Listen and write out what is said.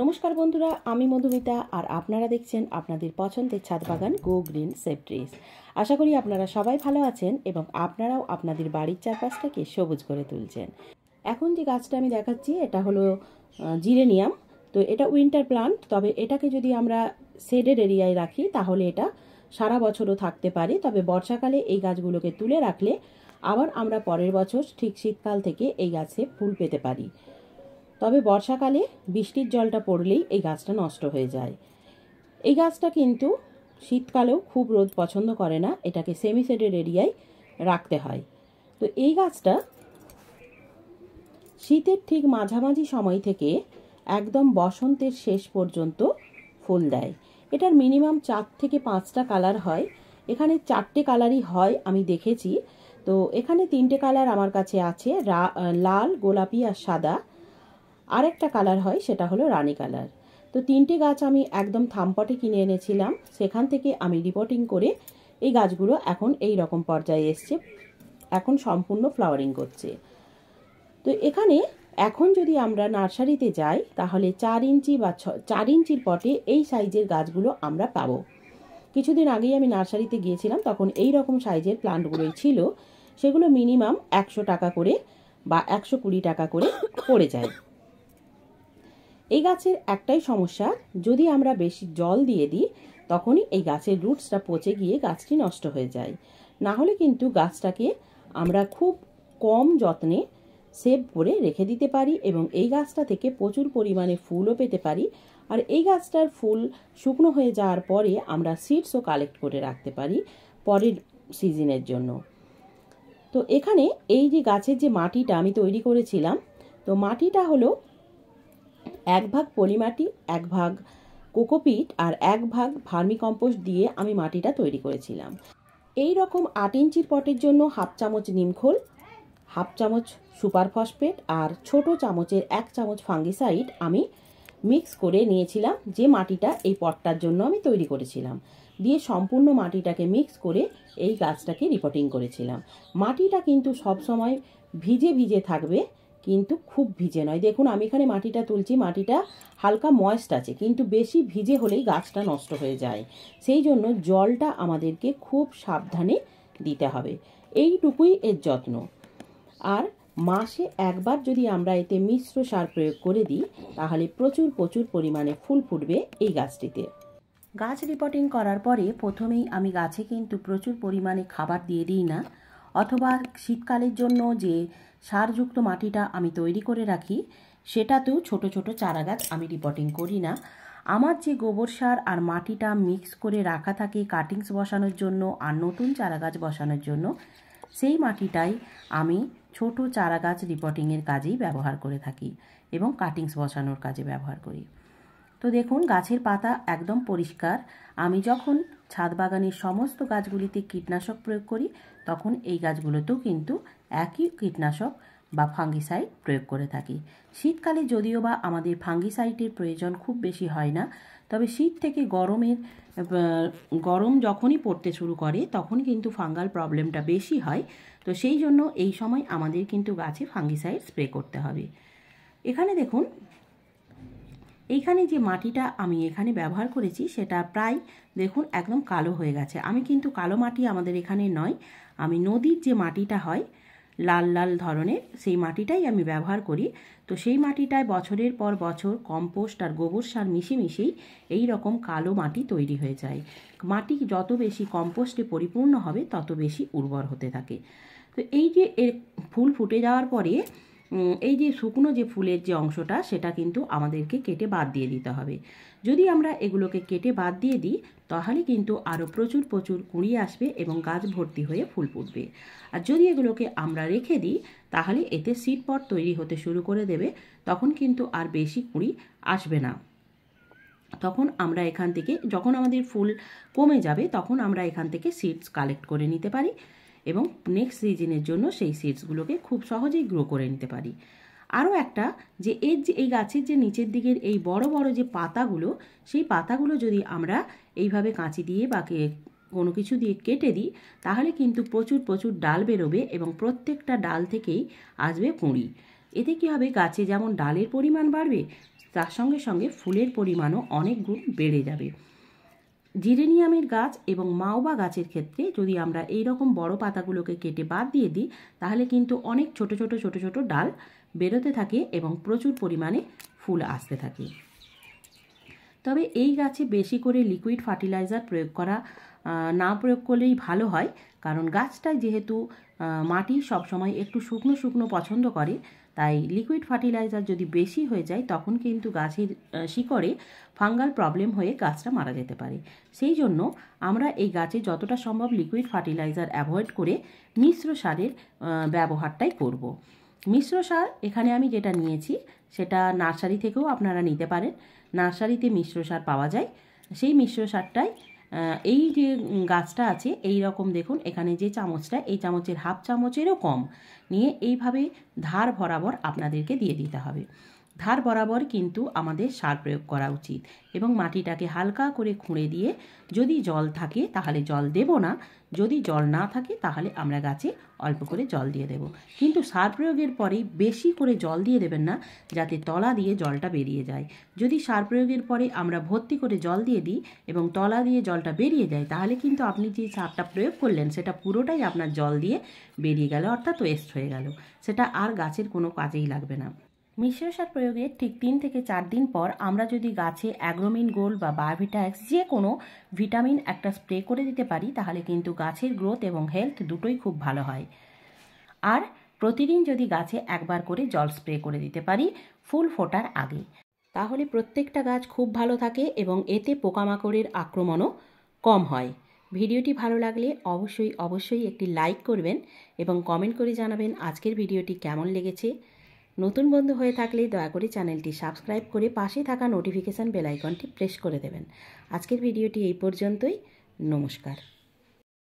নমস্কার বন্ধুরা, আমি মধুমিতা আর আপনারা দেখছেন আপনাদের পছন্দের ছাদ বাগান গো গ্রিন সেপ্ট্রিস আশা করি আপনারা সবাই ভালো আছেন এবং আপনারাও আপনাদের বাড়ির চারপাশটাকে সবুজ করে তুলছেন। এখন যে গাছটা আমি দেখাচ্ছি, এটা হলো জিরেনিয়াম। তো এটা উইন্টার প্লান্ট তবে এটাকে যদি আমরা শেডেড এরিয়ায় রাখি, তাহলে এটা সারা বছরও থাকতে পারে। তবে বর্ষাকালে এই গাছগুলোকে তুলে রাখলে আবার আমরা পরের বছর ঠিক শীতকাল থেকে এই গাছে ফুল পেতে পারি। তবে বর্ষাকালে বৃষ্টির জলটা পড়লেই এই গাছটা নষ্ট হয়ে যায়। এই গাছটা কিন্তু শীতকালেও খুব রোদ পছন্দ করে না, এটাকে সেমি সেডেড এরিয়ায় রাখতে হয়। তো এই গাছটা শীতের ঠিক মাঝামাঝি সময় থেকে একদম বসন্তের শেষ পর্যন্ত ফুল দেয়। এটার মিনিমাম চার থেকে পাঁচটা কালার হয়। এখানে চারটে কালারই হয়, আমি দেখেছি। তো এখানে তিনটে কালার আমার কাছে আছে লাল, গোলাপি আর সাদা। আরেকটা কালার হয়, সেটা হলো রানী কালার তো তিনটে গাছ আমি একদম থামপটে কিনে এনেছিলাম। সেখান থেকে আমি রিপোর্টিং করে এই গাছগুলো এখন এই রকম পর্যায়ে এসছে। এখন সম্পূর্ণ ফ্লাওয়ারিং করছে। তো এখানে এখন যদি আমরা নার্সারিতে যাই, তাহলে চার ইঞ্চি বা ছ, চার ইঞ্চির পটে এই সাইজের গাছগুলো আমরা পাবো। কিছুদিন আগেই আমি নার্সারিতে গিয়েছিলাম, তখন এই রকম সাইজের প্লান্টগুলোই ছিল। সেগুলো মিনিমাম একশো টাকা করে বা একশো কুড়ি টাকা করে পড়ে যায়। এই গাছের একটাই সমস্যা, যদি আমরা বেশি জল দিয়ে দিই, তখনই এই গাছের রুটসটা পচে গিয়ে গাছটি নষ্ট হয়ে যায়। না হলে কিন্তু গাছটাকে আমরা খুব কম যত্নে সেভ করে রেখে দিতে পারি এবং এই গাছটা থেকে প্রচুর পরিমাণে ফুলও পেতে পারি। আর এই গাছটার ফুল শুকনো হয়ে যাওয়ার পরে আমরা সিডসও কালেক্ট করে রাখতে পারি পরের সিজনের জন্য। তো এখানে এই যে গাছের যে মাটিটা আমি তৈরি করেছিলাম, তো মাটিটা হলো এক ভাগ পলিমাটি, এক ভাগ কোকোপিট আর এক ভাগ ভার্মি কম্পোস্ট দিয়ে আমি মাটিটা তৈরি করেছিলাম। এই রকম আট ইঞ্চির পটের জন্য হাফ চামচ নিমখোল হাফ চামচ সুপার ফসফেট আর ছোট চামচের এক চামচ ফাঙ্গিসাইড আমি মিক্স করে নিয়েছিলাম, যে মাটিটা এই পটটার জন্য আমি তৈরি করেছিলাম। দিয়ে সম্পূর্ণ মাটিটাকে মিক্স করে এই গাছটাকে রিপোর্টিং করেছিলাম। মাটিটা কিন্তু সব সময় ভিজে ভিজে থাকবে কিন্তু খুব ভিজে নয়। দেখুন, আমি এখানে মাটিটা তুলছি, মাটিটা হালকা ময়েস্ট আছে, কিন্তু বেশি ভিজে হলেই গাছটা নষ্ট হয়ে যায়। সেই জন্য জলটা আমাদেরকে খুব সাবধানে দিতে হবে। এইটুকুই এর যত্ন। আর মাসে একবার যদি আমরা এতে মিশ্র সার প্রয়োগ করে দিই, তাহলে প্রচুর প্রচুর পরিমাণে ফুল ফুটবে এই গাছটিতে। গাছ রিপোর্টিং করার পরে প্রথমেই আমি গাছে কিন্তু প্রচুর পরিমাণে খাবার দিয়ে দিই না, অথবা শীতকালের জন্য যে সারযুক্ত মাটিটা আমি তৈরি করে রাখি, সেটাতেও ছোট ছোট চারা গাছ আমি রিপোর্টিং করি না। আমার যে গোবর সার আর মাটিটা মিক্স করে রাখা থাকে কাটিংস বসানোর জন্য আর নতুন চারা গাছ বসানোর জন্য, সেই মাটিটাই আমি ছোট চারা গাছ রিপোর্টিংয়ের কাজেই ব্যবহার করে থাকি এবং কাটিংস বসানোর কাজে ব্যবহার করি। তো দেখুন, গাছের পাতা একদম পরিষ্কার। আমি যখন ছাদ বাগানের সমস্ত গাছগুলিতে কীটনাশক প্রয়োগ করি, তখন এই গাছগুলোতেও কিন্তু একই কীটনাশক বা ফাঙ্গিসাইড প্রয়োগ করে থাকি। শীতকালে যদিও বা আমাদের ফাঙ্গিসাইডের প্রয়োজন খুব বেশি হয় না, তবে শীত থেকে গরমের গরম যখনই পড়তে শুরু করে, তখন কিন্তু ফাঙ্গাল প্রবলেমটা বেশি হয়। তো সেই জন্য এই সময় আমাদের কিন্তু গাছে ফাঙ্গিসাইড স্প্রে করতে হবে। এখানে দেখুন এইখানে যে মাটিটা আমি এখানে ব্যবহার করেছি, সেটা প্রায়, দেখুন, একদম কালো হয়ে গেছে। আমি কিন্তু কালো মাটি আমাদের এখানে নয়। আমি নদীর যে মাটিটা হয়, লাল লাল ধরনের, সেই মাটিটাই আমি ব্যবহার করি। তো সেই মাটিটায় বছরের পর বছর কম্পোস্ট আর গোবর সার মিশে মিশেই এই রকম কালো মাটি তৈরি হয়ে যায়। মাটি যত বেশি কম্পোস্টে পরিপূর্ণ হবে, তত বেশি উর্বর হতে থাকে। তো এই যে এর ফুল ফুটে যাওয়ার পরে এই যে শুকনো যে ফুলের যে অংশটা, সেটা কিন্তু আমাদেরকে কেটে বাদ দিয়ে দিতে হবে। যদি আমরা এগুলোকে কেটে বাদ দিয়ে দিই, তাহলে কিন্তু আরও প্রচুর প্রচুর কুঁড়ি আসবে এবং গাছ ভর্তি হয়ে ফুল ফুটবে। আর যদি এগুলোকে আমরা রেখে দিই, তাহলে এতে সিড পট তৈরি হতে শুরু করে দেবে, তখন কিন্তু আর বেশি কুঁড়ি আসবে না। তখন আমরা এখান থেকে, যখন আমাদের ফুল কমে যাবে, তখন আমরা এখান থেকে সিডস কালেক্ট করে নিতে পারি। এবং নেক্সট সিজনের জন্য সেই সিডসগুলোকে খুব সহজেই গ্রো করে নিতে পারি। আরও একটা, যে এর যে, এই গাছের যে নিচের দিকের এই বড় বড় যে পাতাগুলো, সেই পাতাগুলো যদি আমরা এইভাবে কাঁচি দিয়ে বা কোনো কিছু দিয়ে কেটে দিই, তাহলে কিন্তু প্রচুর প্রচুর ডাল বেরোবে এবং প্রত্যেকটা ডাল থেকেই আসবে কুঁড়ি। এতে কী হবে? গাছে যেমন ডালের পরিমাণ বাড়বে, তার সঙ্গে সঙ্গে ফুলের পরিমাণও অনেক গুণ বেড়ে যাবে। জিরেনিয়ামের গাছ এবং মাওবা গাছের ক্ষেত্রে যদি আমরা এই রকম বড় পাতাগুলোকে কেটে বাদ দিয়ে দিই, তাহলে কিন্তু অনেক ছোট ছোট ছোট ছোট ডাল বেরোতে থাকে এবং প্রচুর পরিমাণে ফুল আসতে থাকে। তবে এই গাছে বেশি করে লিকুইড ফার্টিলাইজার প্রয়োগ করা না প্রয়োগ করলেই ভালো হয়। কারণ গাছটায় যেহেতু মাটি সবসময় একটু শুকনো শুকনো পছন্দ করে তাই লিকুইড ফার্টিলাইজার যদি বেশি হয়ে যায়, তখন কিন্তু গাছের শিকড়ে ফাঙ্গাল প্রবলেম হয়ে গাছটা মারা যেতে পারে। সেই জন্য আমরা এই গাছে যতটা সম্ভব লিকুইড ফার্টিলাইজার অ্যাভয়েড করে মিশ্র সারের ব্যবহারটাই করব। মিশ্র সার এখানে আমি যেটা নিয়েছি, সেটা নার্সারি থেকেও আপনারা নিতে পারেন। নার্সারিতে মিশ্র সার পাওয়া যায়। সেই মিশ্র সারটাই এই যে গাছটা আছে, এই রকম দেখুন, এখানে যে চামচটা, এই চামচের হাফ চামচেরও কম। নিয়ে এইভাবে ধার বরাবর আপনাদেরকে দিয়ে দিতে হবে। ধার বরাবর কিন্তু আমাদের সার প্রয়োগ করা উচিত এবং মাটিটাকে হালকা করে খুঁড়ে দিয়ে যদি জল থাকে তাহলে জল দেব না, যদি জল না থাকে তাহলে আমরা গাছে অল্প করে জল দিয়ে দেব। কিন্তু সার প্রয়োগের পরে বেশি করে জল দিয়ে দেবেন না, যাতে তলা দিয়ে জলটা বেরিয়ে যায়। যদি সার প্রয়োগের পরে আমরা ভর্তি করে জল দিয়ে দিই এবং তলা দিয়ে জলটা বেরিয়ে যায়, তাহলে কিন্তু আপনি যে সারটা প্রয়োগ করলেন সেটা পুরোটাই আপনার জল দিয়ে বেরিয়ে গেল, অর্থাৎ ওয়েস্ট হয়ে গেল। সেটা আর গাছের কোনো কাজেই লাগবে না। মিশ্র সার প্রয়োগের ঠিক তিন থেকে চার দিন পর আমরা যদি গাছে অ্যাগ্রোমিন গোল্ড বা বায়োভিটাক্স যে কোনো ভিটামিন একটা স্প্রে করে দিতে পারি, তাহলে কিন্তু গাছের গ্রোথ এবং হেলথ দুটোই খুব ভালো হয়। আর প্রতিদিন যদি গাছে একবার করে জল স্প্রে করে দিতে পারি, ফুল ফোটার আগে। তাহলে প্রত্যেকটা গাছ খুব ভালো থাকে এবং এতে পোকামাকড়ের আক্রমণও কম হয়। ভিডিওটি ভালো লাগলে অবশ্যই অবশ্যই একটি লাইক করবেন এবং কমেন্ট করে জানাবেন আজকের ভিডিওটি কেমন লেগেছে। নতুন বন্ধু হয়ে থাকলে দয়া করে চ্যানেলটি সাবস্ক্রাইব করে পাশে থাকা নোটিফিকেশান বেলাইকনটি প্রেস করে দেবেন। আজকের ভিডিওটি এই পর্যন্তই। নমস্কার।